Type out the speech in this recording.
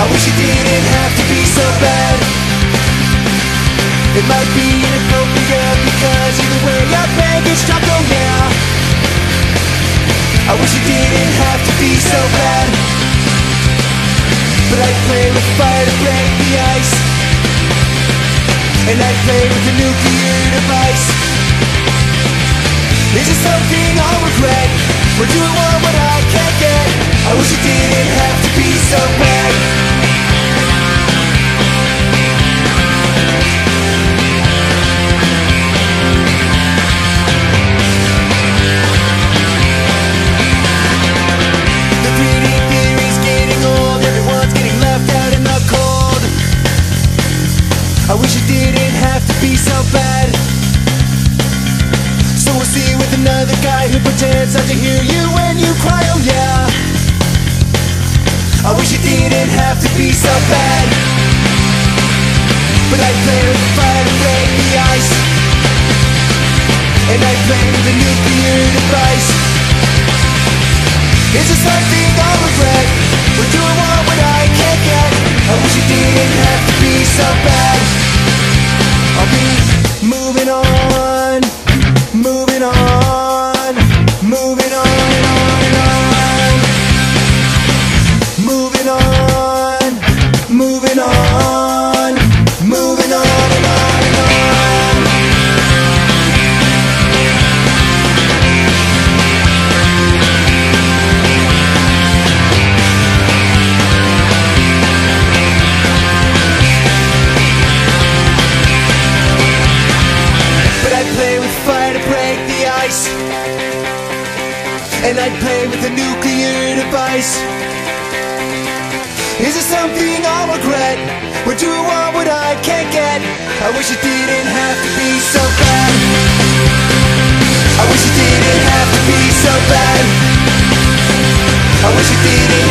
I wish it didn't have to be so bad. It might be inappropriate because either way your baggage dropped, oh yeah. I wish it didn't have to be so bad. But I'd play with fire to break the ice. And I'd play with a nuclear device. Is it something I'll regret? Or do I wish it didn't have to be so bad The 3D theory's getting old Everyone's getting left out in the cold I wish didn't have to be so bad So we'll see with another guy who pretends not to hear you when you cry, wish it didn't have to be so bad But I play with fire to break the ice And I play with a nuclear device Is it something I'll regret? Or do I want what I can't get? I wish it didn't have to be so And I'd play with a nuclear device Is it something I'll regret? Or do I want what I can't get? I wish it didn't have to be so bad I wish it didn't have to be so bad I wish it didn't